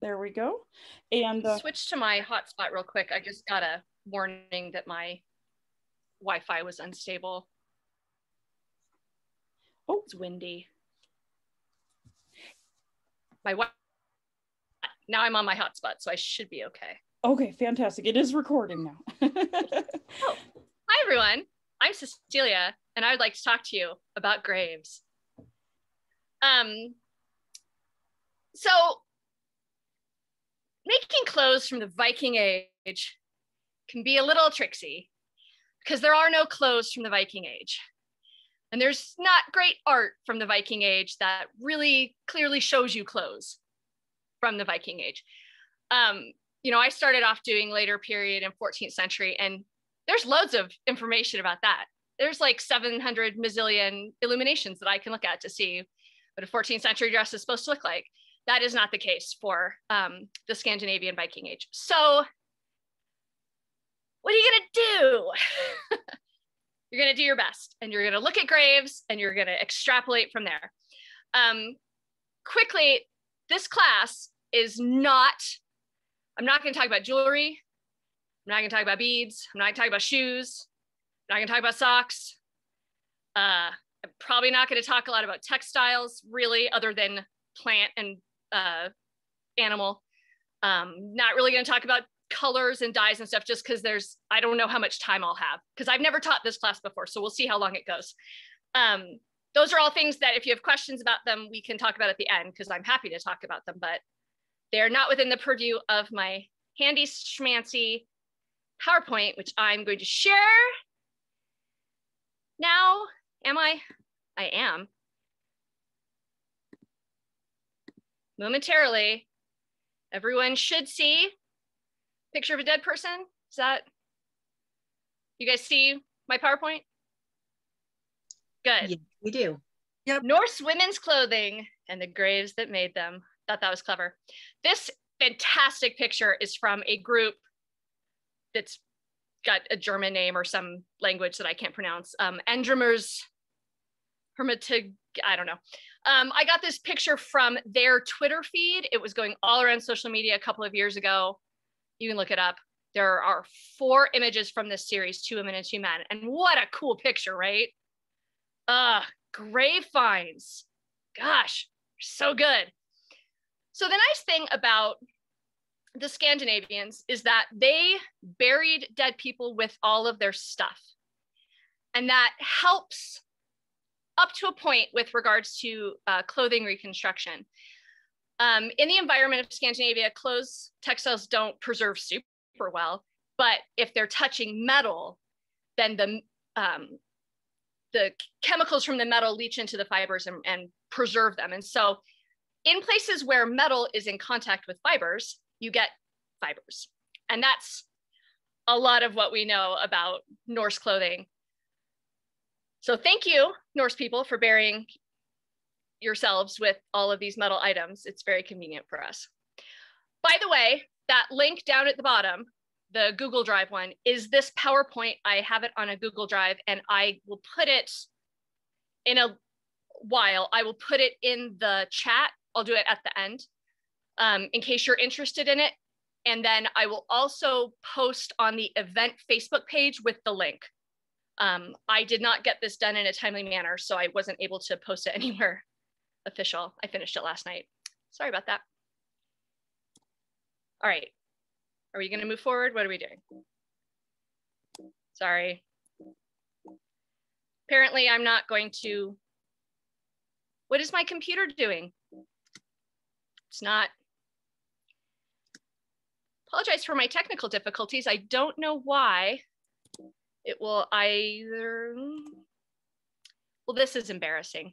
There we go. And uh, switch to my hotspot real quick. I just got a warning that my Wi-Fi was unstable. Oh, it's windy. My wi now I'm on my hotspot, so I should be okay. Okay, fantastic. It is recording now. oh, hi everyone. I'm Cecilia, and I would like to talk to you about graves. Um, so making clothes from the Viking age can be a little tricksy because there are no clothes from the Viking age. And there's not great art from the Viking age that really clearly shows you clothes from the Viking age. Um, you know, I started off doing later period in 14th century, and there's loads of information about that. There's like 700 mazillion illuminations that I can look at to see what a 14th century dress is supposed to look like. That is not the case for um, the Scandinavian Viking Age. So, what are you gonna do? you're gonna do your best, and you're gonna look at graves, and you're gonna extrapolate from there. Um, quickly, this class is not. I'm not gonna talk about jewelry. I'm not gonna talk about beads. I'm not gonna talk about shoes. I'm not gonna talk about socks. Uh, I'm probably not gonna talk a lot about textiles, really, other than plant and uh, animal. Um, not really going to talk about colors and dyes and stuff just because there's, I don't know how much time I'll have because I've never taught this class before. So we'll see how long it goes. Um, those are all things that if you have questions about them, we can talk about at the end because I'm happy to talk about them, but they're not within the purview of my handy schmancy PowerPoint, which I'm going to share now. Am I? I am. Momentarily. Everyone should see picture of a dead person. Is that, you guys see my PowerPoint? Good. Yeah, we do. Yep. Norse women's clothing and the graves that made them. Thought that was clever. This fantastic picture is from a group that's got a German name or some language that I can't pronounce. Um, Endrimers Hermitig, I don't know. Um, I got this picture from their Twitter feed. It was going all around social media a couple of years ago. You can look it up. There are four images from this series, two women and two men. And what a cool picture, right? Uh, grave finds. Gosh, so good. So the nice thing about the Scandinavians is that they buried dead people with all of their stuff. And that helps up to a point with regards to uh, clothing reconstruction. Um, in the environment of Scandinavia, clothes textiles don't preserve super well, but if they're touching metal, then the um, the chemicals from the metal leach into the fibers and, and preserve them. And so, in places where metal is in contact with fibers, you get fibers, and that's a lot of what we know about Norse clothing so thank you, Norse people, for burying yourselves with all of these metal items. It's very convenient for us. By the way, that link down at the bottom, the Google Drive one, is this PowerPoint. I have it on a Google Drive and I will put it in a while. I will put it in the chat. I'll do it at the end um, in case you're interested in it. And then I will also post on the event Facebook page with the link. Um, I did not get this done in a timely manner, so I wasn't able to post it anywhere official. I finished it last night. Sorry about that. All right, are we gonna move forward? What are we doing? Sorry. Apparently I'm not going to, what is my computer doing? It's not, apologize for my technical difficulties. I don't know why it will either, well, this is embarrassing.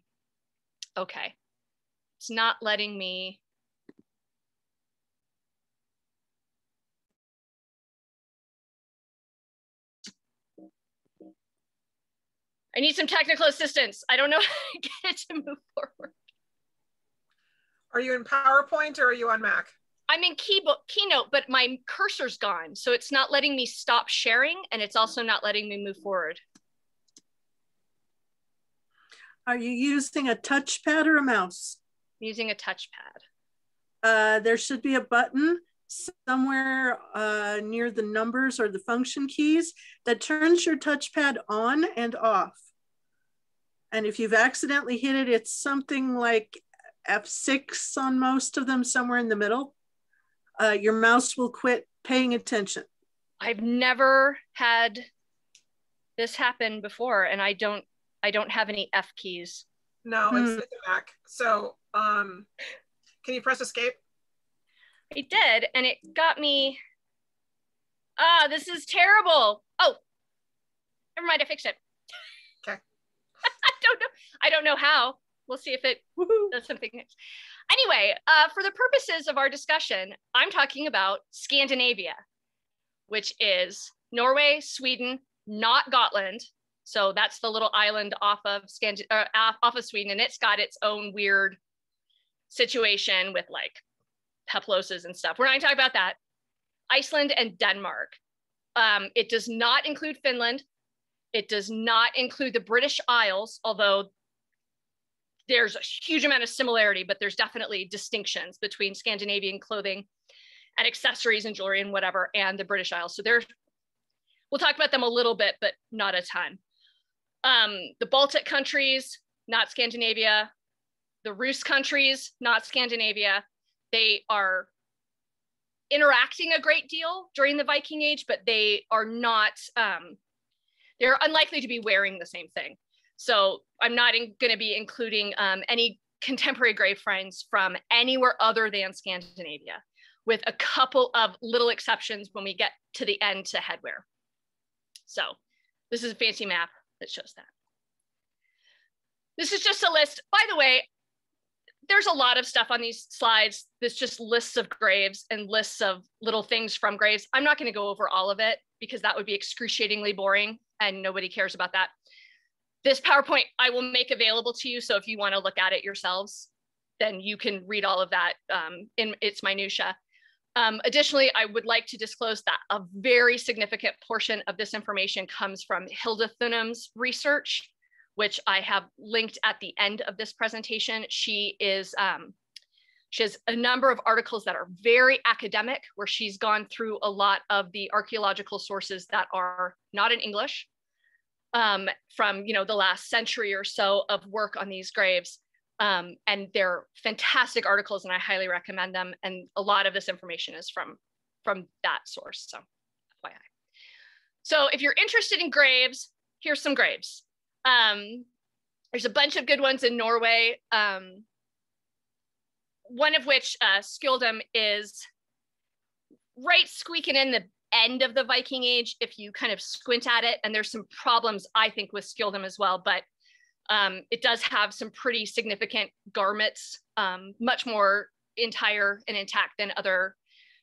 Okay, it's not letting me I need some technical assistance. I don't know how to get it to move forward. Are you in PowerPoint or are you on Mac? I'm in Keybook, Keynote, but my cursor's gone. So it's not letting me stop sharing and it's also not letting me move forward. Are you using a touchpad or a mouse? I'm using a touchpad. uh, there should be a button somewhere uh, near the numbers or the function keys that turns your touchpad on and off. And if you've accidentally hit it, it's something like F6 on most of them, somewhere in the middle. Uh, your mouse will quit paying attention. I've never had this happen before, and I don't I don't have any F keys. No, it's at the back. So um can you press escape? I did, and it got me. Ah, this is terrible. Oh, never mind. I fixed it. Okay. I don't know. I don't know how. We'll see if it does something. Anyway, uh, for the purposes of our discussion, I'm talking about Scandinavia, which is Norway, Sweden, not Gotland. So that's the little island off of Scand- uh, off of Sweden, and it's got its own weird situation with like peploses and stuff. We're not going to talk about that. Iceland and Denmark. Um, it does not include Finland. It does not include the British Isles, although there's a huge amount of similarity, but there's definitely distinctions between Scandinavian clothing and accessories and jewelry and whatever, and the British Isles. So there's, we'll talk about them a little bit, but not a ton. Um, the Baltic countries, not Scandinavia. The Rus countries, not Scandinavia they are interacting a great deal during the Viking Age, but they are not, um, they're unlikely to be wearing the same thing. So I'm not going to be including um, any contemporary grave finds from anywhere other than Scandinavia, with a couple of little exceptions when we get to the end to headwear. So this is a fancy map that shows that. This is just a list. By the way, there's a lot of stuff on these slides. There's just lists of graves and lists of little things from graves. I'm not going to go over all of it because that would be excruciatingly boring and nobody cares about that. This PowerPoint I will make available to you. So if you want to look at it yourselves, then you can read all of that um, in its minutia. Um, additionally, I would like to disclose that a very significant portion of this information comes from Hilde Thunem's research which I have linked at the end of this presentation. She is, um, she has a number of articles that are very academic, where she's gone through a lot of the archeological sources that are not in English um, from you know the last century or so of work on these graves. Um, and they're fantastic articles and I highly recommend them. And a lot of this information is from, from that source, so FYI. So if you're interested in graves, here's some graves. Um, there's a bunch of good ones in Norway. Um, one of which, uh, Skjoldehamn, is right squeaking in the end of the Viking Age if you kind of squint at it. And there's some problems, I think, with Skjoldehamn as well, but um, it does have some pretty significant garments, um, much more entire and intact than other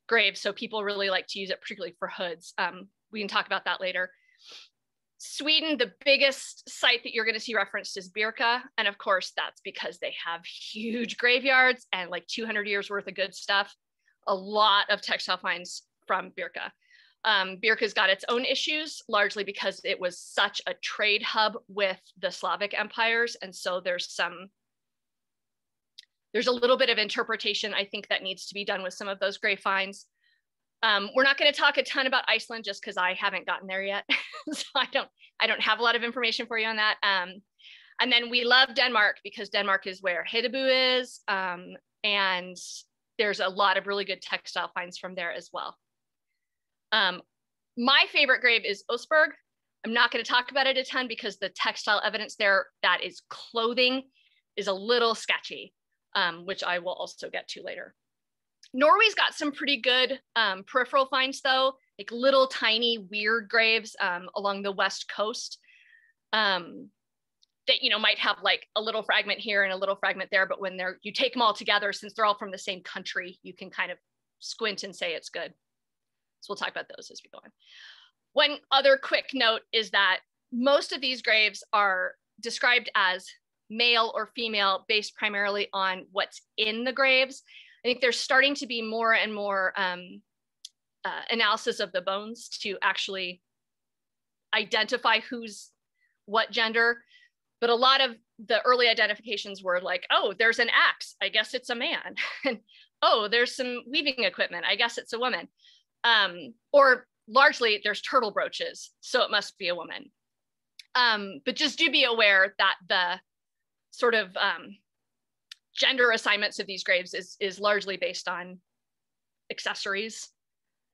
graves. So people really like to use it, particularly for hoods. Um, we can talk about that later. Sweden, the biggest site that you're going to see referenced is Birka. And of course, that's because they have huge graveyards and like 200 years worth of good stuff. A lot of textile finds from Birka. Um, Birka's got its own issues, largely because it was such a trade hub with the Slavic empires. And so there's some, there's a little bit of interpretation, I think, that needs to be done with some of those grave finds. Um, we're not going to talk a ton about Iceland just because I haven't gotten there yet, so I don't I don't have a lot of information for you on that. Um, and then we love Denmark because Denmark is where Hedeby is, um, and there's a lot of really good textile finds from there as well. Um, my favorite grave is Oseberg. I'm not going to talk about it a ton because the textile evidence there that is clothing is a little sketchy, um, which I will also get to later. Norway's got some pretty good um, peripheral finds though, like little tiny weird graves um, along the west coast um, that you know might have like a little fragment here and a little fragment there, but when they're you take them all together, since they're all from the same country, you can kind of squint and say it's good. So we'll talk about those as we go on. One other quick note is that most of these graves are described as male or female based primarily on what's in the graves I think there's starting to be more and more um, uh, analysis of the bones to actually identify who's what gender. But a lot of the early identifications were like, oh, there's an axe. I guess it's a man. and oh, there's some weaving equipment. I guess it's a woman. Um, or largely there's turtle brooches, so it must be a woman. Um, but just do be aware that the sort of um, gender assignments of these graves is, is largely based on accessories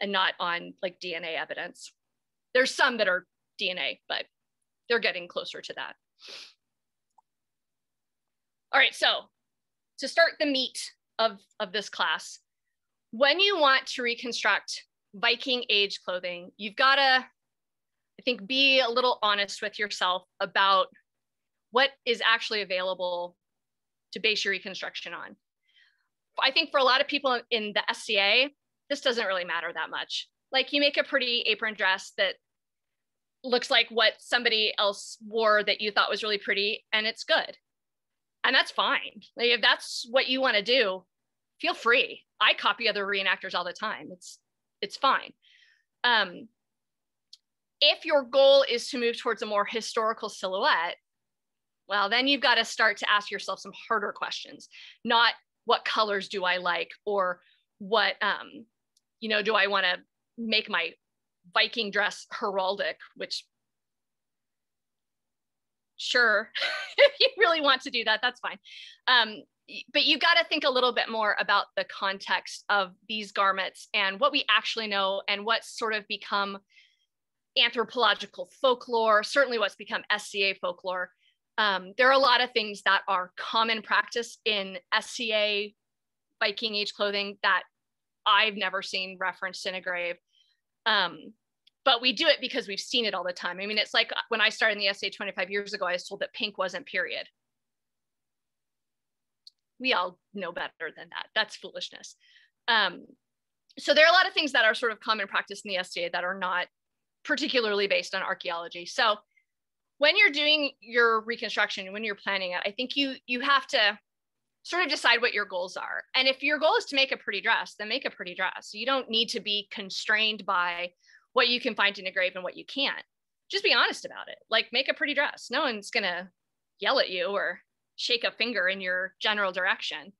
and not on like DNA evidence. There's some that are DNA, but they're getting closer to that. All right, so to start the meat of, of this class, when you want to reconstruct Viking age clothing, you've got to, I think, be a little honest with yourself about what is actually available to base your reconstruction on. I think for a lot of people in the SCA, this doesn't really matter that much. Like you make a pretty apron dress that looks like what somebody else wore that you thought was really pretty and it's good. And that's fine. Like if that's what you want to do, feel free. I copy other reenactors all the time. It's it's fine. Um, if your goal is to move towards a more historical silhouette, well, then you've got to start to ask yourself some harder questions, not what colors do I like or what, um, you know, do I want to make my Viking dress heraldic, which sure, if you really want to do that, that's fine. Um, but you got to think a little bit more about the context of these garments and what we actually know and what's sort of become anthropological folklore, certainly what's become SCA folklore. Um, there are a lot of things that are common practice in SCA Viking age clothing that I've never seen referenced in a grave. Um, but we do it because we've seen it all the time. I mean, it's like when I started in the SCA 25 years ago, I was told that pink wasn't period we all know better than that. That's foolishness. Um, so there are a lot of things that are sort of common practice in the SCA that are not particularly based on archaeology. So when you're doing your reconstruction, when you're planning it, I think you you have to sort of decide what your goals are. And if your goal is to make a pretty dress, then make a pretty dress. You don't need to be constrained by what you can find in a grave and what you can't. Just be honest about it. Like make a pretty dress. No one's gonna yell at you or shake a finger in your general direction.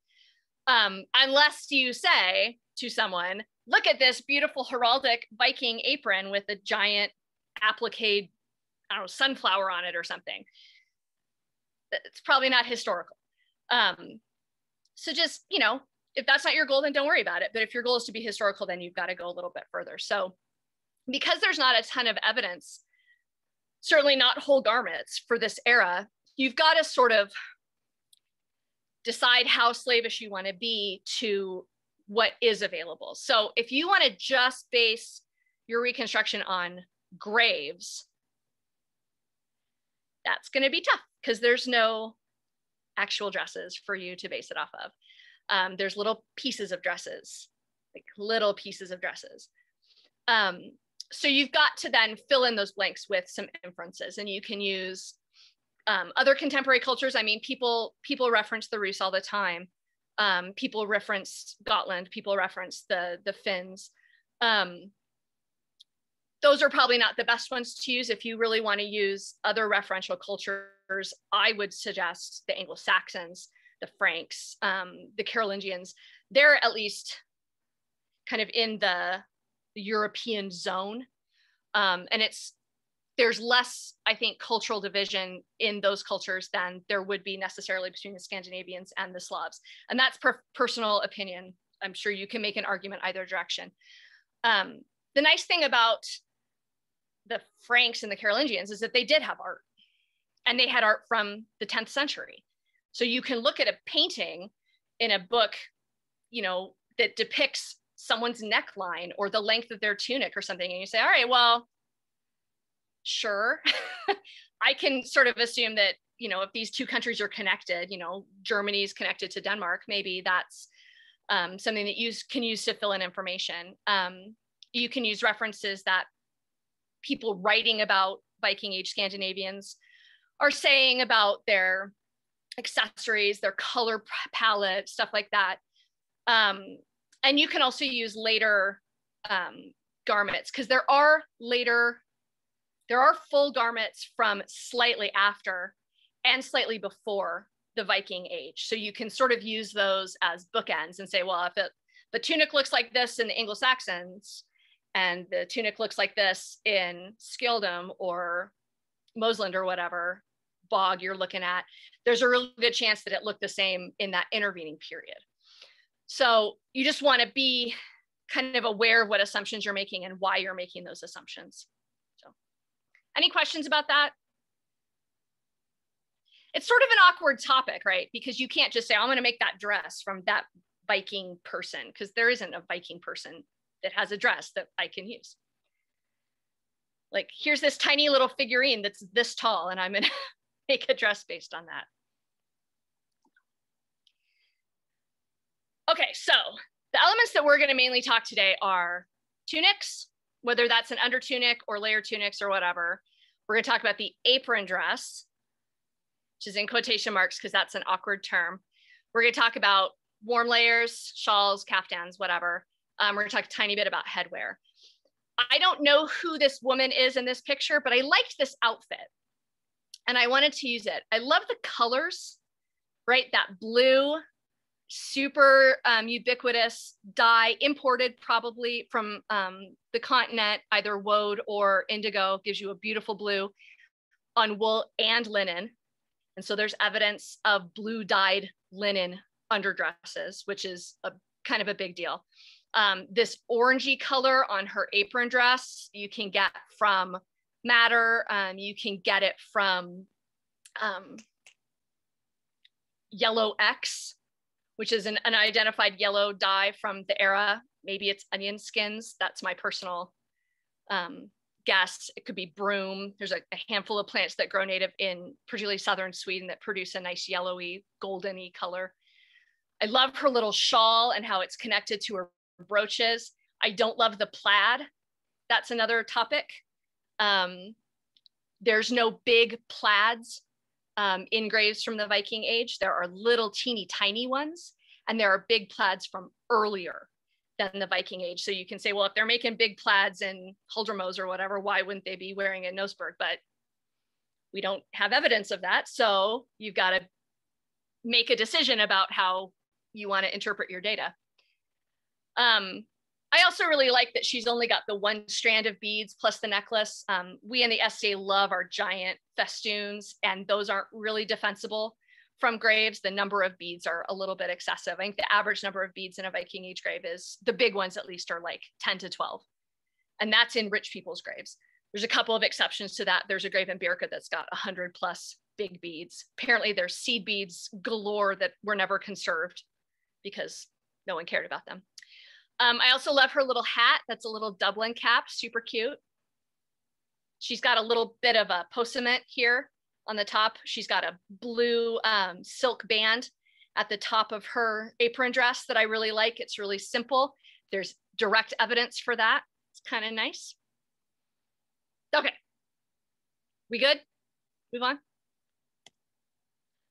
Um, unless you say to someone, look at this beautiful heraldic Viking apron with a giant applique, I don't know, sunflower on it or something. It's probably not historical. Um, so just, you know, if that's not your goal, then don't worry about it. But if your goal is to be historical, then you've got to go a little bit further. So because there's not a ton of evidence, certainly not whole garments for this era, you've got to sort of decide how slavish you want to be to what is available. So if you want to just base your reconstruction on graves, that's going to be tough because there's no actual dresses for you to base it off of. Um, there's little pieces of dresses, like little pieces of dresses. Um, so you've got to then fill in those blanks with some inferences and you can use um, other contemporary cultures, I mean, people people reference the Rus all the time. Um, people reference Gotland. People reference the the Finns. Um, those are probably not the best ones to use if you really want to use other referential cultures. I would suggest the Anglo Saxons, the Franks, um, the Carolingians. They're at least kind of in the European zone, um, and it's there's less, I think, cultural division in those cultures than there would be necessarily between the Scandinavians and the Slavs. And that's per personal opinion. I'm sure you can make an argument either direction. Um, the nice thing about the Franks and the Carolingians is that they did have art and they had art from the 10th century. So you can look at a painting in a book, you know, that depicts someone's neckline or the length of their tunic or something. And you say, all right, well, sure i can sort of assume that you know if these two countries are connected you know germany's connected to denmark maybe that's um, something that you can use to fill in information um, you can use references that people writing about viking age scandinavians are saying about their accessories their color palette stuff like that um, and you can also use later um, garments because there are later there are full garments from slightly after and slightly before the Viking age. So you can sort of use those as bookends and say, well, if it, the tunic looks like this in the Anglo-Saxons and the tunic looks like this in Skjoldehamn or Moselund or whatever bog you're looking at, there's a really good chance that it looked the same in that intervening period. So you just want to be kind of aware of what assumptions you're making and why you're making those assumptions. So any questions about that? It's sort of an awkward topic, right? Because you can't just say, I'm going to make that dress from that Viking person, because there isn't a Viking person that has a dress that I can use. Like, here's this tiny little figurine that's this tall, and I'm going to make a dress based on that. Okay, so the elements that we're going to mainly talk today are tunics, whether that's an under tunic or layer tunics or whatever. We're going to talk about the apron dress, which is in quotation marks because that's an awkward term. We're going to talk about warm layers, shawls, caftans, whatever. Um, we're going to talk a tiny bit about headwear. I don't know who this woman is in this picture, but I liked this outfit and I wanted to use it. I love the colors, right? That blue super um, ubiquitous dye imported probably from um, the continent, either woad or indigo, gives you a beautiful blue on wool and linen. And so there's evidence of blue dyed linen underdresses, which is a kind of a big deal. Um, this orangey color on her apron dress, you can get from Madder. Um, you can get it from um, Yellow X, which is an unidentified yellow dye from the era. Maybe it's onion skins. That's my personal um, guess. It could be broom. There's a, a, handful of plants that grow native in particularly southern Sweden that produce a nice yellowy, goldeny color. I love her little shawl and how it's connected to her brooches. I don't love the plaid. That's another topic. Um, there's no big plaids um, in graves from the Viking age. There are little teeny tiny ones, and there are big plaids from earlier than the Viking age. So you can say, well, if they're making big plaids in Huldremose or whatever, why wouldn't they be wearing a Noseberg? But we don't have evidence of that. So you've got to make a decision about how you want to interpret your data. Um, I also really like that she's only got the one strand of beads plus the necklace. Um, we in the SCA love our giant festoons, and those aren't really defensible from graves. The number of beads are a little bit excessive. I think the average number of beads in a Viking age grave is the big ones, at least, are like 10 to 12. And that's in rich people's graves. There's a couple of exceptions to that. There's a grave in Birka that's got 100 plus big beads. Apparently, there's seed beads galore that were never conserved because no one cared about them. Um, I also love her little hat. That's a little Dublin cap, super cute. She's got a little bit of a posament here on the top. She's got a blue um, silk band at the top of her apron dress that I really like. It's really simple. There's direct evidence for that. It's kind of nice. Okay, we good? Move on.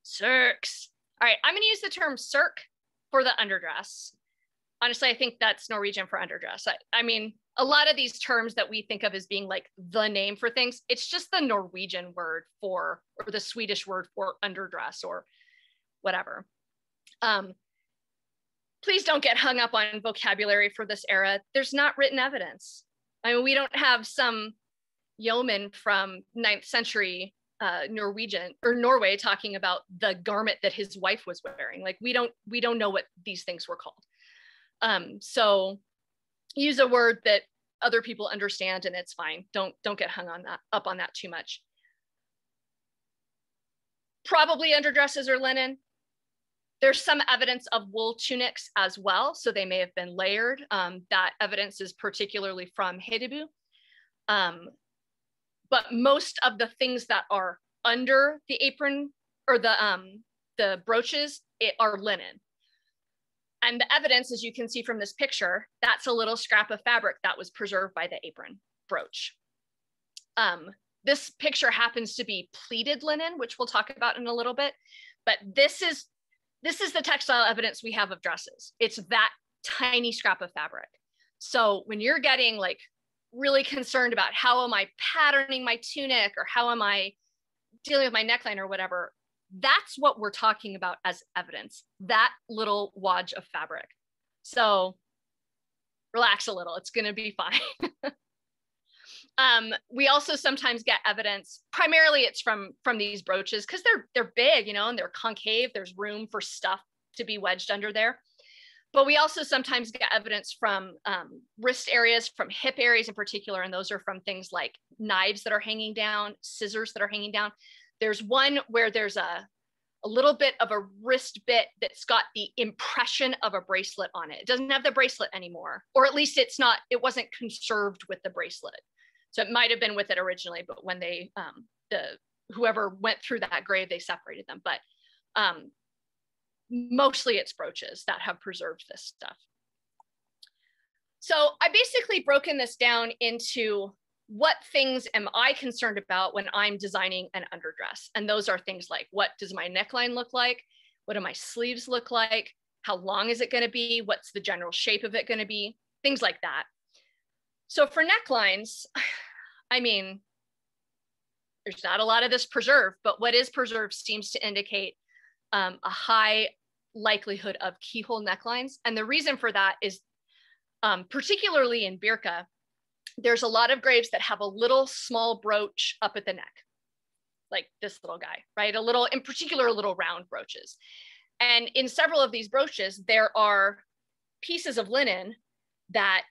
Serks. All right, I'm gonna use the term serk for the underdress honestly, I think that's Norwegian for underdress. I, I, mean, a lot of these terms that we think of as being like the name for things, it's just the Norwegian word for, or the Swedish word for underdress or whatever. Um, please don't get hung up on vocabulary for this era. There's not written evidence. I mean, we don't have some yeoman from ninth century uh, Norwegian or Norway talking about the garment that his wife was wearing. Like we don't we don't know what these things were called. Um, so use a word that other people understand and it's fine. Don't, don't get hung on that, up on that too much. Probably underdresses or linen. There's some evidence of wool tunics as well, so they may have been layered. Um, that evidence is particularly from Hedeby. Um, but most of the things that are under the apron or the um, the brooches it, are linen. And the evidence, as you can see from this picture, that's a little scrap of fabric that was preserved by the apron brooch. Um, this picture happens to be pleated linen, which we'll talk about in a little bit, but this is, this is the textile evidence we have of dresses. It's that tiny scrap of fabric. So when you're getting like really concerned about how am I patterning my tunic or how am I dealing with my neckline or whatever, that's what we're talking about as evidence, that little wodge of fabric. So relax a little, it's gonna be fine. um, we also sometimes get evidence, primarily it's from, from these brooches because they're, they're big, you know, and they're concave, there's room for stuff to be wedged under there. But we also sometimes get evidence from um, wrist areas, from hip areas in particular, and those are from things like knives that are hanging down, scissors that are hanging down. There's one where there's a, a little bit of a wrist bit that's got the impression of a bracelet on it. It doesn't have the bracelet anymore, or at least it's not, it wasn't conserved with the bracelet. So it might have been with it originally, but when they, um, the whoever went through that grave, they separated them. But um, mostly it's brooches that have preserved this stuff. So I basically broken this down into what things am I concerned about when I'm designing an underdress? And those are things like what does my neckline look like? What do my sleeves look like? How long is it going to be? What's the general shape of it going to be? Things like that. So for necklines, I mean, there's not a lot of this preserved, but what is preserved seems to indicate um, a high likelihood of keyhole necklines. And the reason for that is um, particularly in Birka, there's a lot of graves that have a little small brooch up at the neck, like this little guy, right? A little, in particular, little round brooches. And in several of these brooches, there are pieces of linen that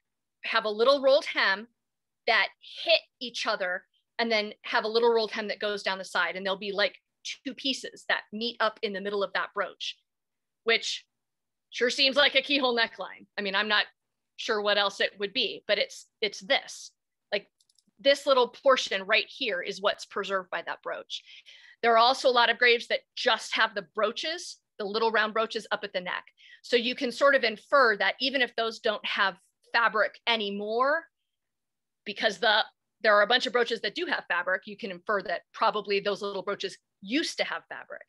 have a little rolled hem that hit each other and then have a little rolled hem that goes down the side. And there'll be like two pieces that meet up in the middle of that brooch, which sure seems like a keyhole neckline. I mean, I'm not sure what else it would be, but it's it's this. Like this little portion right here is what's preserved by that brooch. There are also a lot of graves that just have the brooches, the little round brooches up at the neck. So you can sort of infer that even if those don't have fabric anymore, because the there are a bunch of brooches that do have fabric, you can infer that probably those little brooches used to have fabric.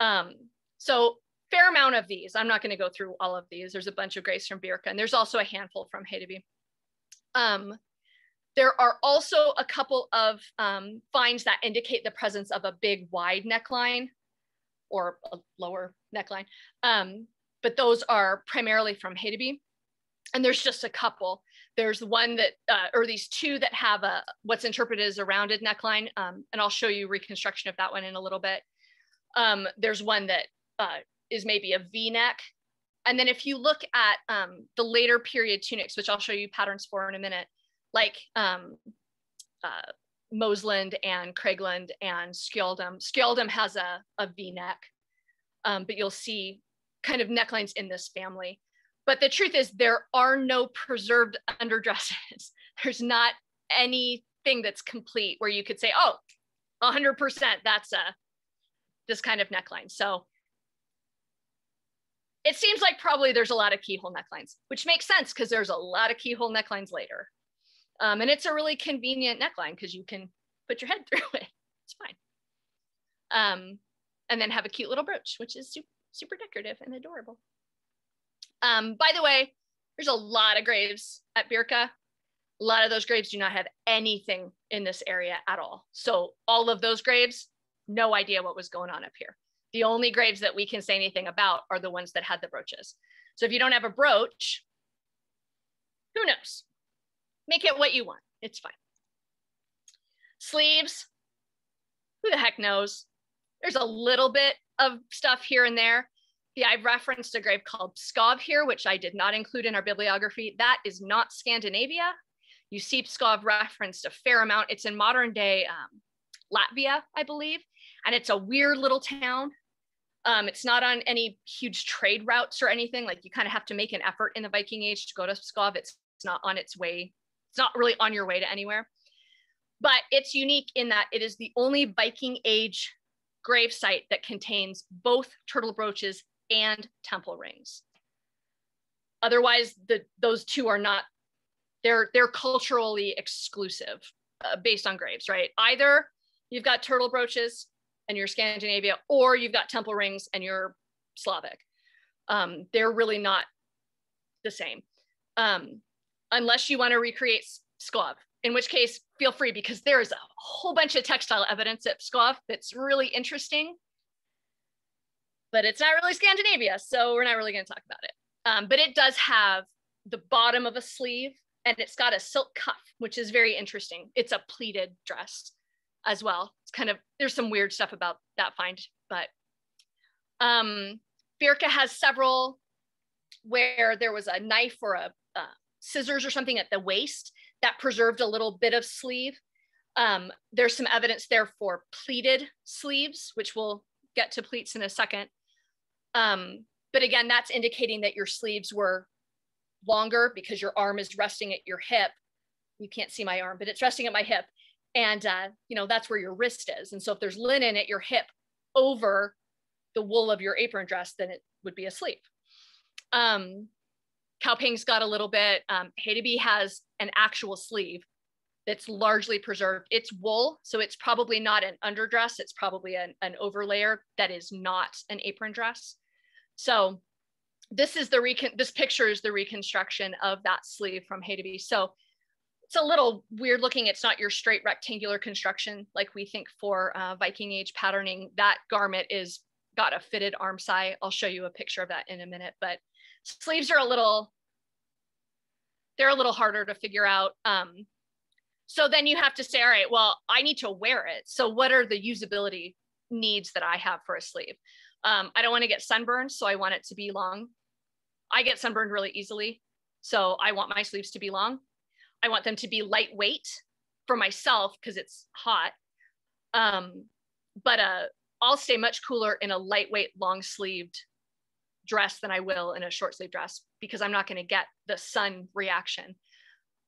Um, so fair amount of these. I'm not going to go through all of these. There's a bunch of grace from Birka, and there's also a handful from Hedeby. Um, there are also a couple of um, finds that indicate the presence of a big wide neckline or a lower neckline, um, but those are primarily from Hedeby. And there's just a couple. There's one that, uh, or these two that have a what's interpreted as a rounded neckline, um, and I'll show you reconstruction of that one in a little bit. Um, there's one that uh, is maybe a V-neck. And then if you look at um, the later period tunics, which I'll show you patterns for in a minute, like um, uh, Moselund and Kragelund and Skjoldehamn. Skjoldehamn has a a V-neck, um, but you'll see kind of necklines in this family. But the truth is there are no preserved underdresses. There's not anything that's complete where you could say, oh, 100% that's a this kind of neckline. So it seems like probably there's a lot of keyhole necklines, which makes sense because there's a lot of keyhole necklines later. Um, and it's a really convenient neckline because you can put your head through it. It's fine. Um, and then have a cute little brooch, which is super, super decorative and adorable. Um, by the way, there's a lot of graves at Birka. A lot of those graves do not have anything in this area at all. So all of those graves, no idea what was going on up here. The only graves that we can say anything about are the ones that had the brooches. So if you don't have a brooch, who knows? Make it what you want. It's fine. Sleeves, who the heck knows? There's a little bit of stuff here and there. Yeah, I've referenced a grave called Pskov here, which I did not include in our bibliography. That is not Scandinavia. You see Pskov referenced a fair amount. It's in modern day um, Latvia, I believe. And it's a weird little town. Um, it's not on any huge trade routes or anything. Like you kind of have to make an effort in the Viking Age to go to Pskov. It's, it's not on its way. It's not really on your way to anywhere. But it's unique in that it is the only Viking Age grave site that contains both turtle brooches and temple rings. Otherwise, the, those two are not, they're, they're culturally exclusive uh, based on graves, right? Either you've got turtle brooches and you're Scandinavia, or you've got temple rings and you're Slavic. Um, they're really not the same. Um, unless you want to recreate Pskov, in which case feel free because there is a whole bunch of textile evidence at Pskov that's really interesting. but it's not really Scandinavia, so we're not really going to talk about it. Um, but it does have the bottom of a sleeve and it's got a silk cuff, which is very interesting. It's a pleated dress as well. It's kind of, there's some weird stuff about that find, but um, Birka has several where there was a knife or a uh, scissors or something at the waist that preserved a little bit of sleeve. Um, there's some evidence there for pleated sleeves, which we'll get to pleats in a second. Um, but again, that's indicating that your sleeves were longer because your arm is resting at your hip. You can't see my arm, but it's resting at my hip. And, uh, you know, that's where your wrist is. And so if there's linen at your hip over the wool of your apron dress, then it would be a sleeve. Um, Kaupang's got a little bit. Um, Hedeby has an actual sleeve that's largely preserved. It's wool, so it's probably not an underdress. It's probably an, an overlayer that is not an apron dress. So this is the recon this picture is the reconstruction of that sleeve from Hedeby. So it's a little weird looking. It's not your straight rectangular construction like we think for uh, Viking age patterning. That garment is got a fitted arm side. I'll show you a picture of that in a minute, but sleeves are a little, they're a little harder to figure out. Um, so then you have to say, all right, well, I need to wear it. So what are the usability needs that I have for a sleeve? Um, I don't want to get sunburned, so I want it to be long. I get sunburned really easily, so I want my sleeves to be long. I want them to be lightweight for myself because it's hot. Um, but uh, I'll stay much cooler in a lightweight, long sleeved dress than I will in a short sleeve dress because I'm not going to get the sun reaction.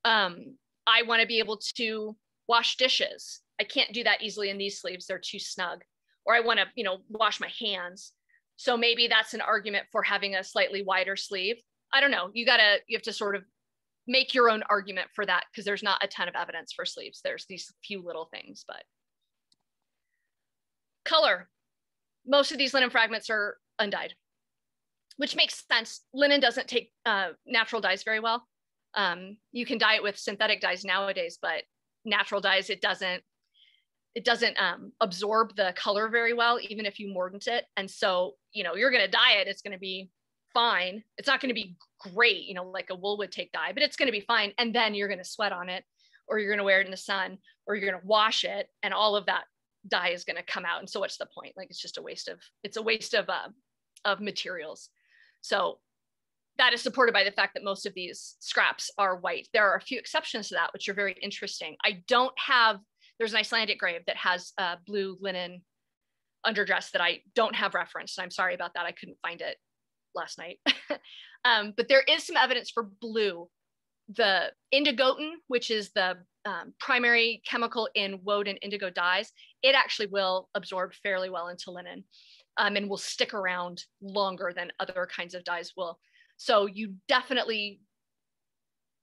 Um, I want to be able to wash dishes. I can't do that easily in these sleeves; they're too snug or I want to, you know, wash my hands. So maybe that's an argument for having a slightly wider sleeve. I don't know. You got to, you have to sort of make your own argument for that because there's not a ton of evidence for sleeves. There's these few little things, but color. Most of these linen fragments are undyed, which makes sense. Linen doesn't take uh, natural dyes very well. Um, you can dye it with synthetic dyes nowadays, but natural dyes, it doesn't it doesn't um, absorb the color very well, even if you mordant it. And so, you know, you're going to dye it, it's going to be fine. It's not going to be great, you know, like a wool would take dye, but it's going to be fine. And then you're going to sweat on it, or you're going to wear it in the sun, or you're going to wash it, and all of that dye is going to come out. And so, what's the point? Like, it's just a waste of it's a waste of uh, of materials. So that is supported by the fact that most of these scraps are white. There are a few exceptions to that, which are very interesting. I don't have there's an Icelandic grave that has a blue linen underdress that I don't have referenced. And I'm sorry about that. I couldn't find it last night. um, but there is some evidence for blue. The indigotin, which is the um, primary chemical in woad and indigo dyes, it actually will absorb fairly well into linen um, and will stick around longer than other kinds of dyes will. So you definitely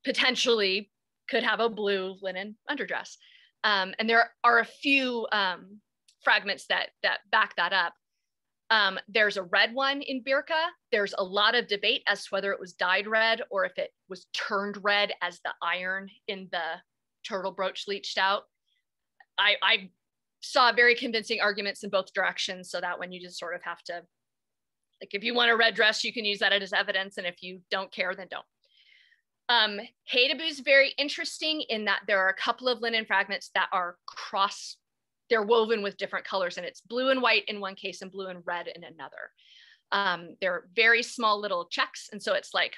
potentially could have a blue linen underdress. Um, and there are a few um, fragments that, that back that up. Um, there's a red one in Birka. There's a lot of debate as to whether it was dyed red or if it was turned red as the iron in the turtle brooch leached out. I, I saw very convincing arguments in both directions. So that one you just sort of have to, like if you want a red dress, you can use that as evidence. And if you don't care, then don't. Um, Hedeby is very interesting in that there are a couple of linen fragments that are cross, they're woven with different colors and it's blue and white in one case and blue and red in another. Um, they're very small little checks. And so it's like,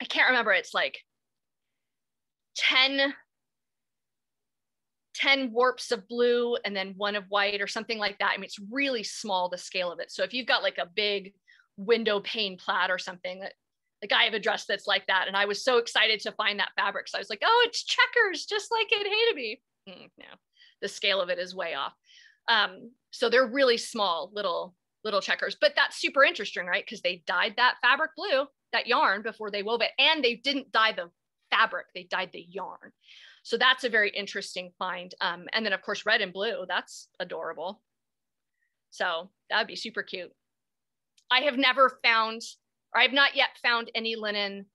I can't remember, it's like 10, 10 warps of blue and then one of white or something like that. I mean, it's really small, the scale of it. So if you've got like a big window pane plaid or something that like I have a dress that's like that. And I was so excited to find that fabric. So I was like, oh, it's checkers, just like it Hedeby. Mm, no, the scale of it is way off. Um, so they're really small little little checkers, but that's super interesting, right? Because they dyed that fabric blue, that yarn before they wove it, and they didn't dye the fabric, they dyed the yarn. So that's a very interesting find. Um, and then of course, red and blue, that's adorable. So that'd be super cute. I have never found or I've not yet found any linen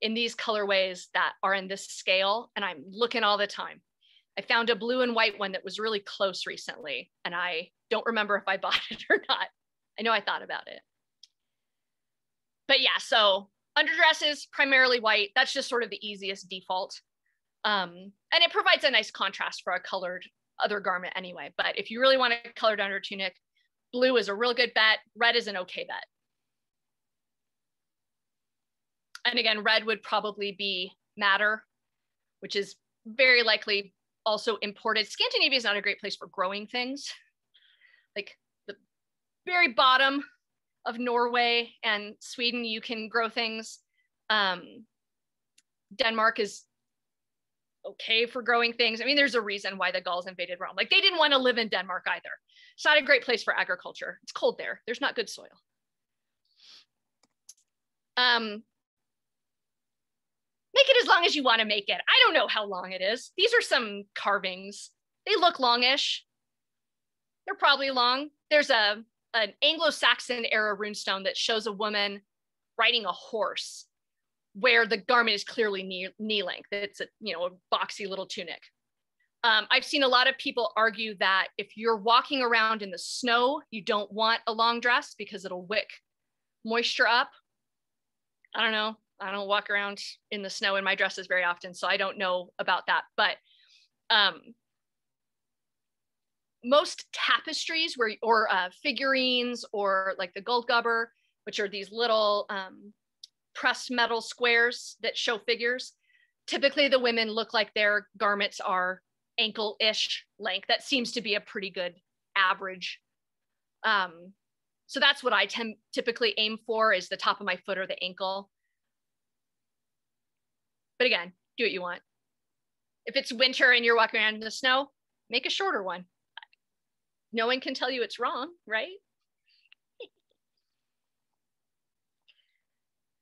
in these colorways that are in this scale, and I'm looking all the time. I found a blue and white one that was really close recently, and I don't remember if I bought it or not. I know I thought about it. But yeah, so underdresses primarily white. That's just sort of the easiest default. Um, and it provides a nice contrast for a colored other garment anyway. But if you really want a colored under tunic, blue is a real good bet. Red is an okay bet. And again, red would probably be madder, which is very likely also imported. Scandinavia is not a great place for growing things. Like the very bottom of Norway and Sweden, you can grow things. Um, Denmark is okay for growing things. I mean, there's a reason why the Gauls invaded Rome. Like they didn't want to live in Denmark either. It's not a great place for agriculture. It's cold there. There's not good soil. Um, make it as long as you want to make it. I don't know how long it is. These are some carvings. They look longish. They're probably long. There's a an Anglo-Saxon era runestone that shows a woman riding a horse where the garment is clearly knee, knee length. It's a you know a boxy little tunic. Um, I've seen a lot of people argue that if you're walking around in the snow, you don't want a long dress because it'll wick moisture up. I don't know. I don't walk around in the snow in my dresses very often, so I don't know about that. But um, most tapestries where, or uh, figurines or like the Guldgubbar, which are these little um, pressed metal squares that show figures, typically the women look like their garments are ankle-ish length. That seems to be a pretty good average. Um, so that's what I tend typically aim for is the top of my foot or the ankle. But again, do what you want. If it's winter and you're walking around in the snow, make a shorter one. No one can tell you it's wrong, right?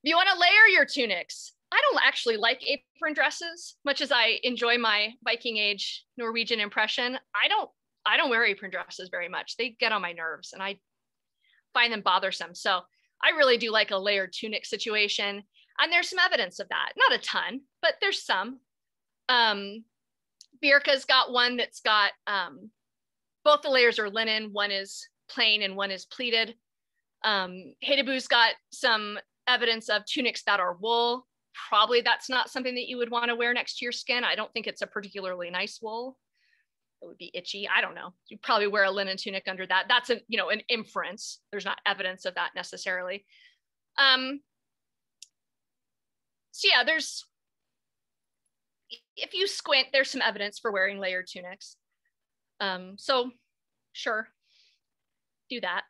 you want to layer your tunics. I don't actually like apron dresses, much as I enjoy my Viking age Norwegian impression. I don't I don't wear apron dresses very much. They get on my nerves and I find them bothersome. So I really do like a layered tunic situation. And there's some evidence of that. Not a ton, but there's some. Um, Birka's got one that's got um, both the layers are linen. One is plain and one is pleated. Um, Haithabu's got some evidence of tunics that are wool. Probably that's not something that you would want to wear next to your skin. I don't think it's a particularly nice wool. It would be itchy. I don't know. You probably wear a linen tunic under that. That's a you know an inference. There's not evidence of that necessarily. Um, so yeah, there's if you squint, there's some evidence for wearing layered tunics. Um, so sure, do that.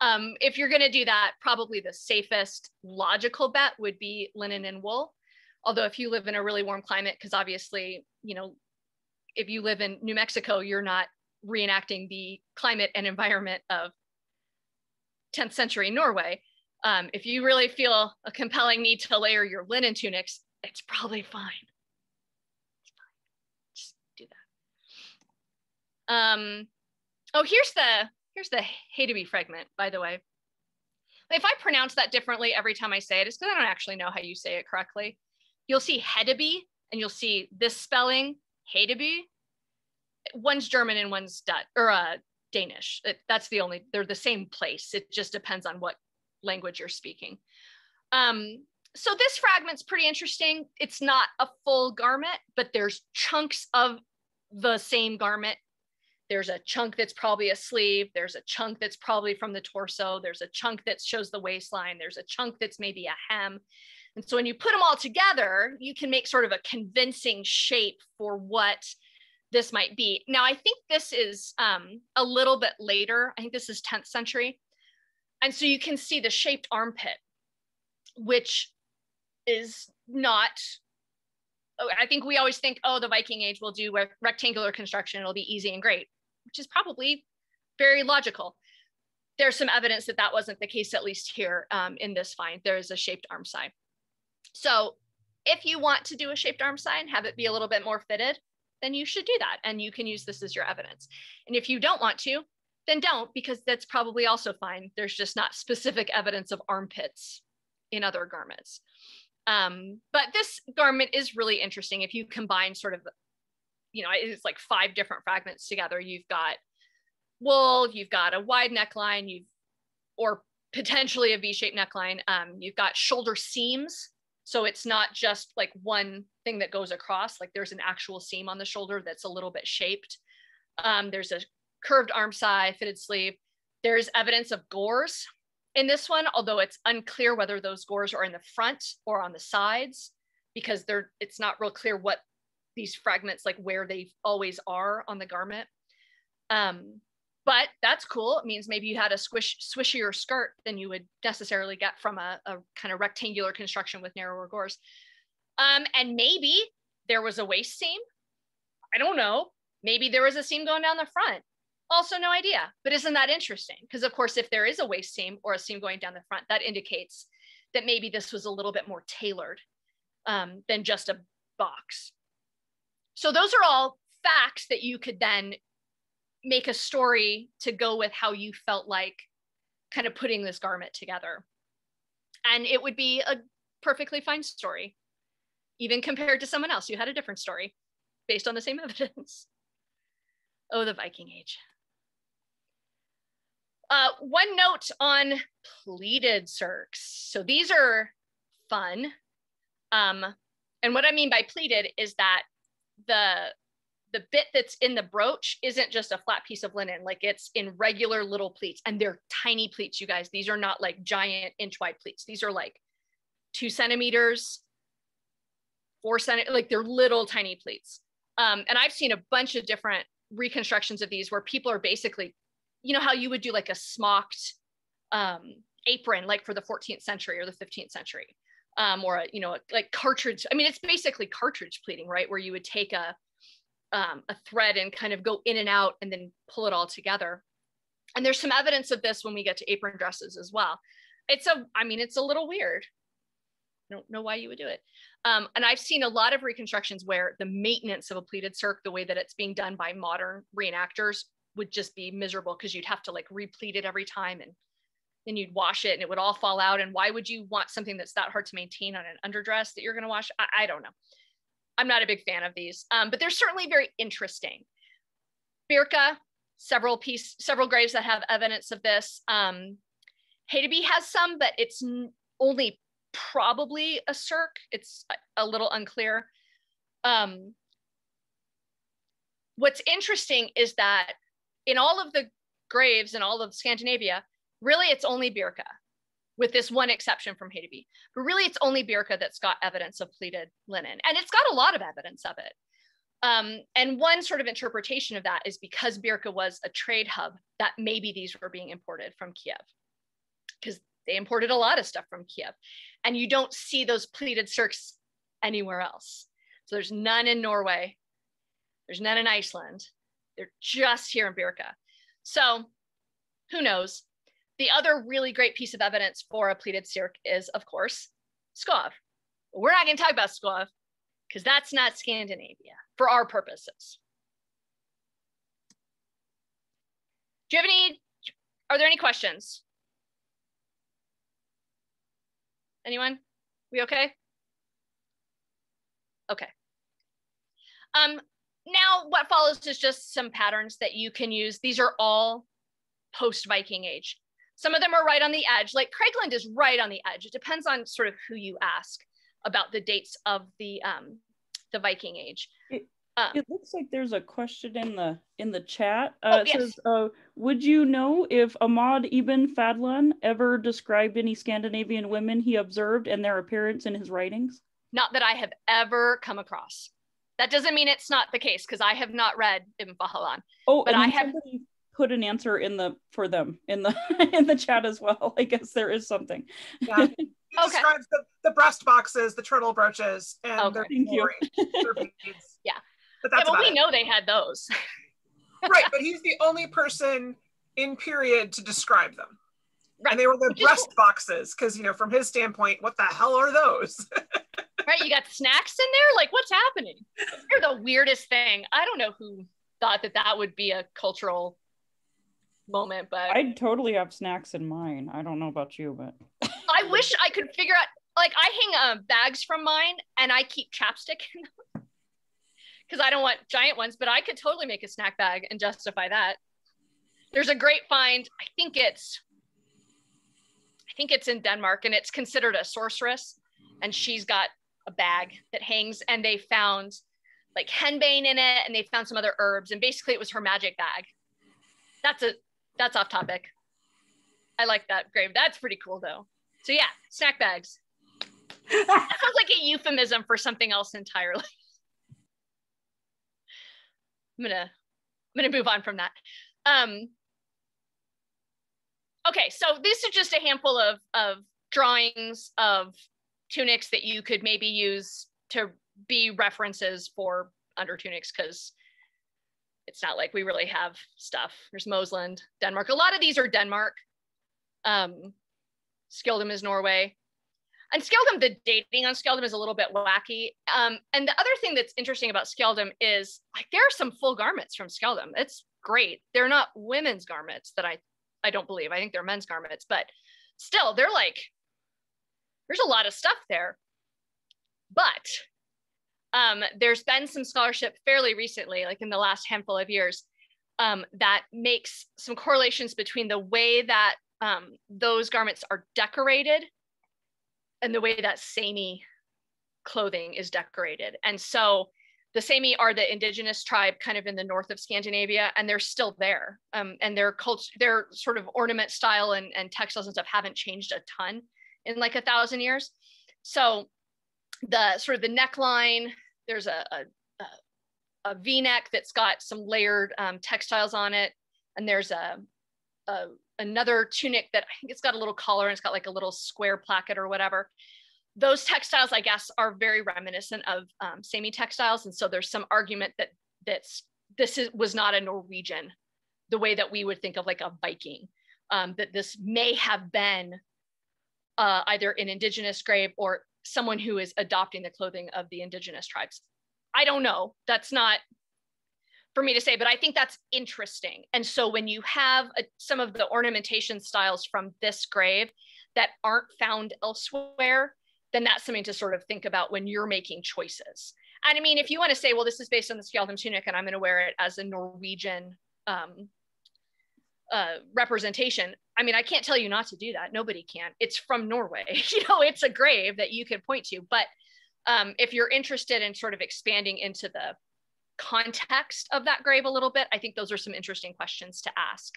Um, if you're gonna do that, probably the safest logical bet would be linen and wool. Although if you live in a really warm climate, because obviously, you know, if you live in New Mexico, you're not reenacting the climate and environment of 10th century Norway. Um, if you really feel a compelling need to layer your linen tunics, it's probably fine. It's fine. Just do that. Um, oh, here's the here's the Hedeby fragment, by the way. If I pronounce that differently every time I say it, it's because I don't actually know how you say it correctly. You'll see Hedeby and you'll see this spelling, Hedeby. One's German and one's Dutch or uh, Danish. It, that's the only, they're the same place. It just depends on what language you're speaking. Um, so this fragment's pretty interesting. It's not a full garment, but there's chunks of the same garment. There's a chunk that's probably a sleeve. There's a chunk that's probably from the torso. There's a chunk that shows the waistline. There's a chunk that's maybe a hem. And so when you put them all together, you can make sort of a convincing shape for what this might be. Now, I think this is um, a little bit later. I think this is 10th century. And so you can see the shaped armpit, which is not, oh, I think we always think, oh, the Viking age will do rectangular construction, it'll be easy and great, which is probably very logical. There's some evidence that that wasn't the case, at least here um, in this find. There is a shaped arm side. So if you want to do a shaped arm side, have it be a little bit more fitted, then you should do that. And you can use this as your evidence. And if you don't want to, then don't because that's probably also fine. There's just not specific evidence of armpits in other garments. Um, but this garment is really interesting if you combine sort of, you know, it's like five different fragments together. You've got wool, you've got a wide neckline, you've or potentially a V-shaped neckline. Um, you've got shoulder seams. So it's not just like one thing that goes across, like there's an actual seam on the shoulder that's a little bit shaped. Um, there's a curved arm side, fitted sleeve. There's evidence of gores in this one, although it's unclear whether those gores are in the front or on the sides because they're it's not real clear what these fragments like where they always are on the garment. Um, but that's cool. It means maybe you had a squish swishier skirt than you would necessarily get from a, a kind of rectangular construction with narrower gores. Um, and maybe there was a waist seam. I don't know. Maybe there was a seam going down the front. Also, no idea. But isn't that interesting? Because of course, if there is a waist seam or a seam going down the front, that indicates that maybe this was a little bit more tailored um, than just a box. So those are all facts that you could then make a story to go with how you felt like kind of putting this garment together. And it would be a perfectly fine story, even compared to someone else who had a different story based on the same evidence. Oh, the Viking Age. Uh, one note on pleated serks. So these are fun. Um, and what I mean by pleated is that the the bit that's in the brooch isn't just a flat piece of linen, like it's in regular little pleats and they're tiny pleats, you guys. These are not like giant inch wide pleats. These are like two centimeters, four centimeters, like they're little tiny pleats. Um, and I've seen a bunch of different reconstructions of these where people are basically, you know, how you would do like a smocked um, apron, like for the 14th century or the 15th century. Um, or a, you know, like cartridge. I mean, it's basically cartridge pleating, right? Where you would take a um, a thread and kind of go in and out and then pull it all together. And there's some evidence of this when we get to apron dresses as well. It's a, I mean, it's a little weird. I don't know why you would do it. Um, and I've seen a lot of reconstructions where the maintenance of a pleated serk, the way that it's being done by modern reenactors, would just be miserable because you'd have to like replete it every time and then you'd wash it and it would all fall out. And why would you want something that's that hard to maintain on an underdress that you're going to wash? I, I don't know. I'm not a big fan of these, um, but they're certainly very interesting. Birka, several piece, several graves that have evidence of this. Um, has some, but it's only probably a serk. It's a little unclear. Um, what's interesting is that in all of the graves in all of Scandinavia, really it's only Birka with this one exception from Hedeby. But really, it's only Birka that's got evidence of pleated linen, and it's got a lot of evidence of it. Um, and one sort of interpretation of that is because Birka was a trade hub, that maybe these were being imported from Kiev, because they imported a lot of stuff from Kiev. And you don't see those pleated serks anywhere else. So there's none in Norway, there's none in Iceland. They're just here in Birka. So who knows? The other really great piece of evidence for a pleated serk is, of course, Skov. We're not going to talk about Skov because that's not Scandinavia for our purposes. Do you have any, are there any questions? Anyone? We okay? Okay. Um, now what follows is just some patterns that you can use. These are all post-Viking age. Some of them are right on the edge. Like Kragelund is right on the edge. It depends on sort of who you ask about the dates of the um, the Viking Age. It, um, it looks like there's a question in the in the chat. Uh, oh, it yes. says, uh, "Would you know if Ahmad ibn Fadlan ever described any Scandinavian women he observed and their appearance in his writings?" Not that I have ever come across. That doesn't mean it's not the case because I have not read Ibn Fadlan. Oh, but I have. Somebody put an answer in the for them in the in the chat as well. I guess there is something. Yeah. Okay. describes the, the breast boxes, the turtle brooches, and okay. their Thank you. yeah. But that's yeah, but we it. know they had those. right, but he's the only person in period to describe them. Right. And they were the Which breast is... boxes, because you know, from his standpoint, what the hell are those? Right, you got snacks in there? Like, what's happening? They're the weirdest thing. I don't know who thought that that would be a cultural moment, but I'd totally have snacks in mine. I don't know about you, but I wish I could figure out. Like I hang uh, bags from mine, and I keep chapstick in them because I don't want giant ones. But I could totally make a snack bag and justify that. There's a great find. I think it's I think it's in Denmark, and it's considered a sorceress. And she's got a bag that hangs, and they found like henbane in it, and they found some other herbs, and basically it was her magic bag. That's a that's off topic. I like that grave. That's pretty cool though. So yeah, snack bags. that sounds like a euphemism for something else entirely. I'm gonna I'm gonna move on from that. Um, okay, so this is just a handful of of drawings of tunics that you could maybe use to be references for under tunics because it's not like we really have stuff. There's Moselund, Denmark. A lot of these are Denmark. Um, Skjoldehamn is Norway. And Skjoldehamn, the dating on Skjoldehamn is a little bit wacky. Um, and the other thing that's interesting about Skjoldehamn is like there are some full garments from Skjoldehamn. It's great. They're not women's garments that I I don't believe. I think they're men's garments, but still they're like there's a lot of stuff there. But um, there's been some scholarship fairly recently, like in the last handful of years, um, that makes some correlations between the way that um, those garments are decorated and the way that Sami clothing is decorated. And so the Sami are the indigenous tribe kind of in the north of Scandinavia, and they're still there. Um, and their culture, their sort of ornament style and, and textiles and stuff haven't changed a ton in like a thousand years. So the sort of the neckline, there's a, a, a V-neck that's got some layered um, textiles on it. And there's a, a, another tunic that I think it's got a little collar and it's got like a little square placket or whatever those textiles, I guess, are very reminiscent of um, Sami textiles. And so there's some argument that that's this is, was not a Norwegian, the way that we would think of like a Viking, um, that this may have been uh, either an indigenous grave or someone who is adopting the clothing of the indigenous tribes. I don't know. That's not for me to say, but I think that's interesting. And so when you have a, some of the ornamentation styles from this grave that aren't found elsewhere, then that's something to sort of think about when you're making choices. And I mean, if you want to say, well, this is based on the Skjoldehamn tunic and I'm going to wear it as a Norwegian um, uh, representation, I mean, I can't tell you not to do that. Nobody can. It's from Norway. you know, it's a grave that you could point to. But um, if you're interested in sort of expanding into the context of that grave a little bit, I think those are some interesting questions to ask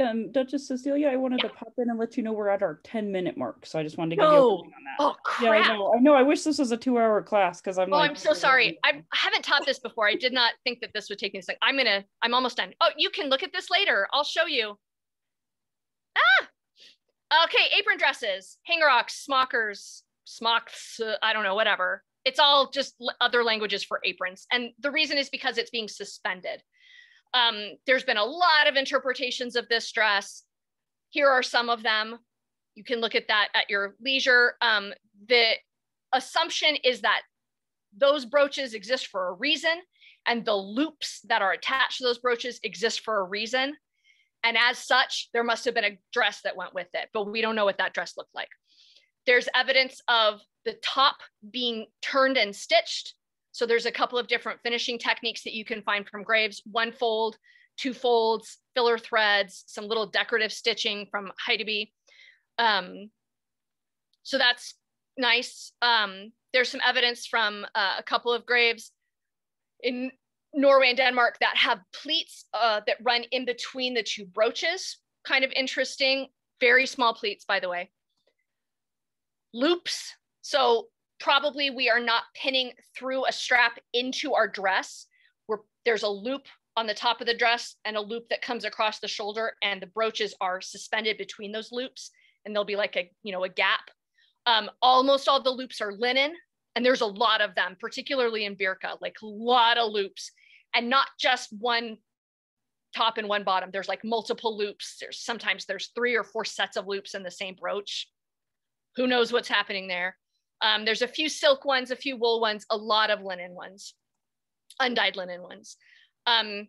um, Duchess Cecilia, I wanted yeah. to pop in and let you know we're at our 10 minute mark. So I just wanted to give no. you on that. Oh, crap. Yeah, I know. I know. I wish this was a two hour class because I'm oh, like, I'm so sorry. I haven't taught this before. I did not think that this would take me this long. I'm going to, I'm almost done. Oh, you can look at this later. I'll show you. Ah, okay. Apron dresses, hangeroks, smockers, smocks, uh, I don't know, whatever. It's all just other languages for aprons. And the reason is because it's being suspended. Um, there's been a lot of interpretations of this dress. Here are some of them. You can look at that at your leisure. Um, the assumption is that those brooches exist for a reason and the loops that are attached to those brooches exist for a reason. And as such, there must have been a dress that went with it, but we don't know what that dress looked like. There's evidence of the top being turned and stitched so there's a couple of different finishing techniques that you can find from graves, one fold, two folds, filler threads, some little decorative stitching from Hedeby. Um, so that's nice. Um, there's some evidence from uh, a couple of graves in Norway and Denmark that have pleats uh, that run in between the two brooches. Kind of interesting, very small pleats, by the way. Loops. So probably we are not pinning through a strap into our dress. There's a loop on the top of the dress and a loop that comes across the shoulder and the brooches are suspended between those loops and there'll be like a, you know, a gap. Um, almost all the loops are linen and there's a lot of them, particularly in Birka, like a lot of loops and not just one top and one bottom. There's like multiple loops. There's sometimes there's three or four sets of loops in the same brooch. Who knows what's happening there? Um, there's a few silk ones, a few wool ones, a lot of linen ones, undyed linen ones. Um,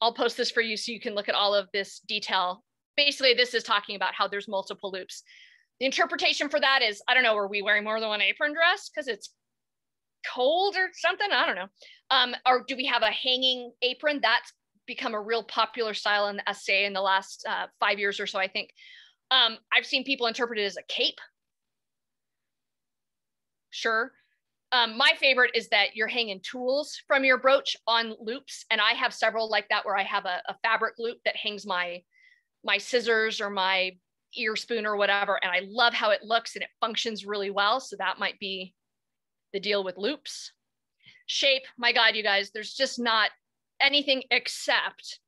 I'll post this for you so you can look at all of this detail. Basically, this is talking about how there's multiple loops. The interpretation for that is, I don't know, are we wearing more than one apron dress because it's cold or something? I don't know. Um, or do we have a hanging apron? That's become a real popular style in the SCA in the last uh, five years or so, I think. Um, I've seen people interpret it as a cape. Sure. Um, my favorite is that you're hanging tools from your brooch on loops. And I have several like that where I have a, a fabric loop that hangs my, my scissors or my ear spoon or whatever. And I love how it looks and it functions really well. So that might be the deal with loops. Shape, my God, you guys, there's just not anything except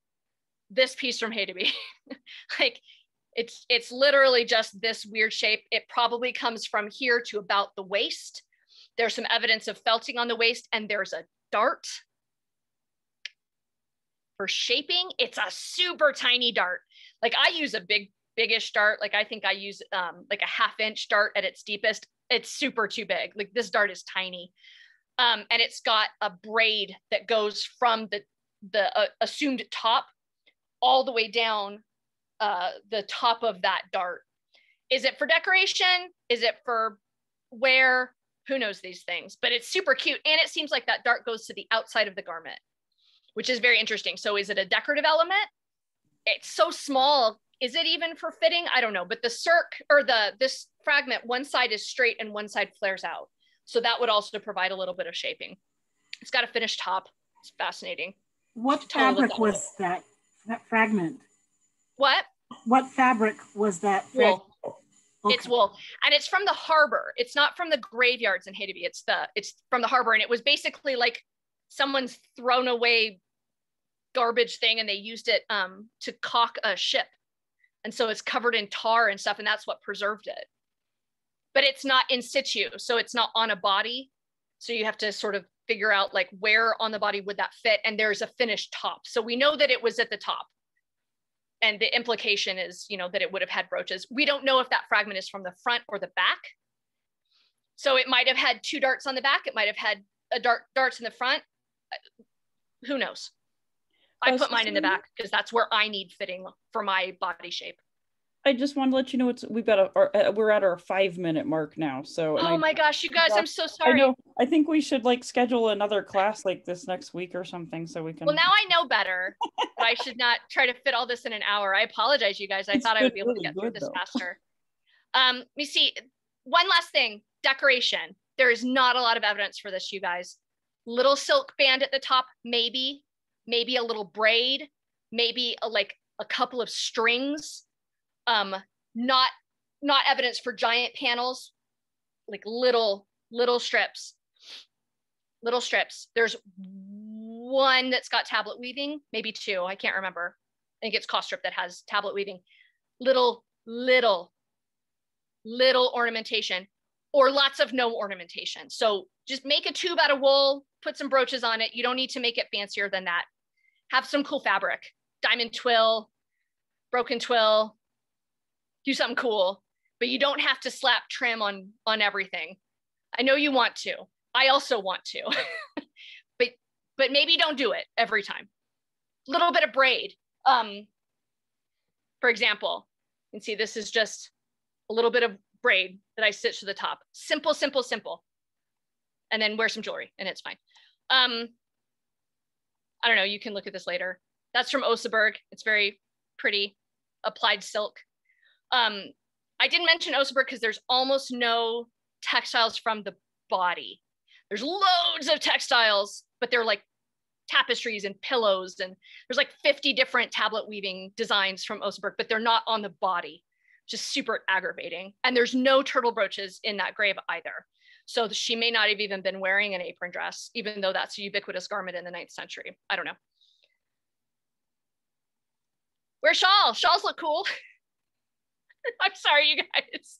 this piece from Hedeby. like it's it's literally just this weird shape. It probably comes from here to about the waist. There's some evidence of felting on the waist and there's a dart for shaping. It's a super tiny dart. Like I use a big, biggish dart. Like I think I use um, like a half inch dart at its deepest. It's super too big. Like this dart is tiny. Um, and it's got a braid that goes from the, the uh, assumed top all the way down uh, the top of that dart. Is it for decoration? Is it for wear? Who knows these things, but it's super cute. And it seems like that dart goes to the outside of the garment, which is very interesting. So is it a decorative element? It's so small. Is it even for fitting? I don't know, but the serk or the this fragment, one side is straight and one side flares out. So that would also provide a little bit of shaping. It's got a finished top. It's fascinating. What fabric was that, that fragment? What? What fabric was that? Wool. Okay. It's wool, and it's from the harbor. It's not from the graveyards in Haiti. It's the it's from the harbor, and it was basically like someone's thrown away garbage thing, and they used it um, to caulk a ship, and so it's covered in tar and stuff, and that's what preserved it. But it's not in situ, so it's not on a body. So you have to sort of figure out like where on the body would that fit, and there's a finished top. So we know that it was at the top and the implication is you know that it would have had brooches. We don't know if that fragment is from the front or the back. So it might have had two darts on the back. It might have had a dart darts in the front. Who knows? I oh, put mine in the back because that's where i need fitting for my body shape I just want to let you know it's we've got a our, uh, we're at our five minute mark now. So oh my I, gosh, you guys, I'm so sorry. I know. I think we should like schedule another class like this next week or something so we can. Well, now I know better. I should not try to fit all this in an hour. I apologize, you guys. I it's thought I would be able really to get through this though. faster. Um, let me see. One last thing: decoration. There is not a lot of evidence for this, you guys. Little silk band at the top, maybe, maybe a little braid, maybe a, like a couple of strings um, not not evidence for giant panels, like little little strips, little strips. There's one that's got tablet weaving, maybe two, I can't remember. I think it's cost Kostrup that has tablet weaving. Little, little, little ornamentation or lots of no ornamentation. So just make a tube out of wool, put some brooches on it. You don't need to make it fancier than that. Have some cool fabric, diamond twill, broken twill, do something cool, but you don't have to slap trim on on everything. I know you want to. I also want to. but but maybe don't do it every time. Little bit of braid. Um for example, you can see this is just a little bit of braid that I stitched to the top. Simple, simple, simple. And then wear some jewelry and it's fine. Um, I don't know, you can look at this later. That's from Oseberg. It's very pretty applied silk. Um, I didn't mention Oseberg because there's almost no textiles from the body. There's loads of textiles, but they're like tapestries and pillows, and there's like 50 different tablet weaving designs from Oseberg, but they're not on the body, just super aggravating. And there's no turtle brooches in that grave either. So she may not have even been wearing an apron dress, even though that's a ubiquitous garment in the ninth century. I don't know. Wear shawl. Shawls look cool. I'm sorry, you guys.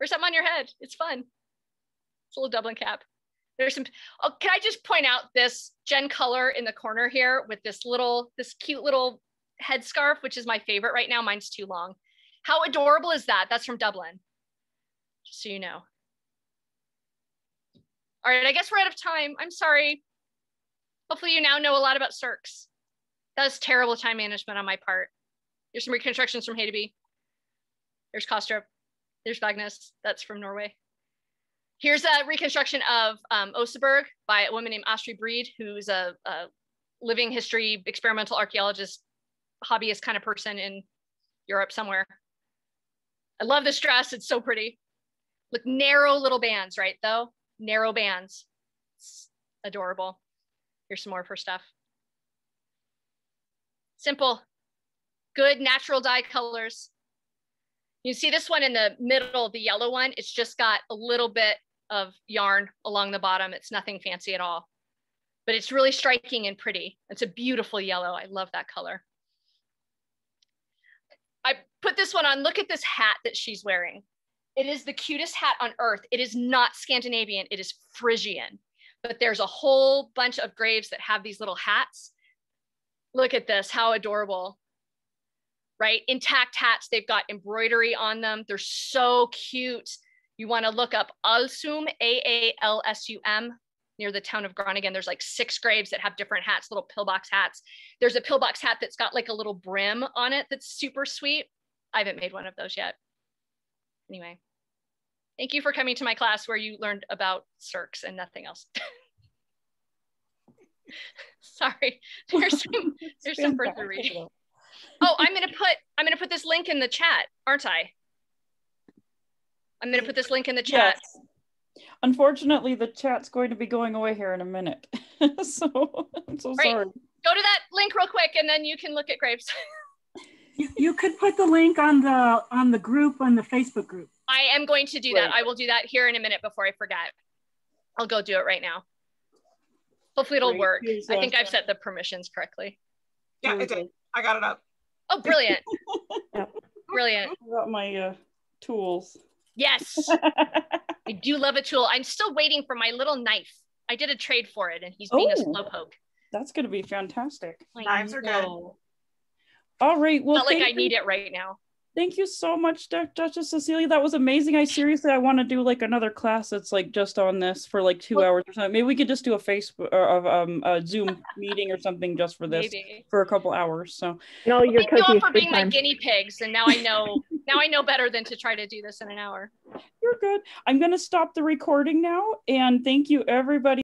Or something on your head. It's fun. It's a little Dublin cap. There's some, oh, can I just point out this Jen color in the corner here with this little, this cute little headscarf, which is my favorite right now. Mine's too long. How adorable is that? That's from Dublin, just so you know. All right, I guess we're out of time. I'm sorry. Hopefully you now know a lot about serks. That was terrible time management on my part. Here's some reconstructions from Hedeby. There's Kostrup. There's Magnus. That's from Norway. Here's a reconstruction of um, Oseberg by a woman named Astrid Breed, who's a, a living history experimental archaeologist, hobbyist kind of person in Europe somewhere. I love this dress. It's so pretty. Look, narrow little bands, right? Though narrow bands. It's adorable. Here's some more of her stuff. Simple, good natural dye colors. You see this one in the middle, the yellow one, it's just got a little bit of yarn along the bottom. It's nothing fancy at all, but it's really striking and pretty. It's a beautiful yellow. I love that color. I put this one on. Look at this hat that she's wearing. It is the cutest hat on earth. It is not Scandinavian, it is Frisian. But there's a whole bunch of graves that have these little hats. Look at this, how adorable. Right? Intact hats, they've got embroidery on them. They're so cute. You want to look up Aalsum, A A L S U M, near the town of Groningen. There's like six graves that have different hats, little pillbox hats. There's a pillbox hat that's got like a little brim on it that's super sweet. I haven't made one of those yet. Anyway, thank you for coming to my class where you learned about serks and nothing else. Sorry, there's some, there's some further reading. Oh, I'm gonna put I'm gonna put this link in the chat, aren't I? I'm gonna put this link in the chat. Yes. Unfortunately, the chat's going to be going away here in a minute. so I'm so right. sorry. Go to that link real quick and then you can look at grapes. you, you could put the link on the on the group on the Facebook group. I am going to do right. that. I will do that here in a minute before I forget. I'll go do it right now. Hopefully it'll Great. work. I think I've set the permissions correctly. Yeah, it did. I got it up. Oh, brilliant. Brilliant. I got my uh, tools. Yes. I do love a tool. I'm still waiting for my little knife. I did a trade for it and he's being oh, a slowpoke. That's going to be fantastic. Knives are good. All right. Well, Not like I need it right now. Thank you so much, Duchess Cecilia. That was amazing. I seriously, I want to do like another class that's like just on this for like two well, hours or something. Maybe we could just do a Facebook or um, a Zoom meeting or something just for this Maybe. for a couple hours. So no, you're well, thank you all for being my guinea pigs, and now I know now I know better than to try to do this in an hour. You're good. I'm going to stop the recording now, and thank you everybody.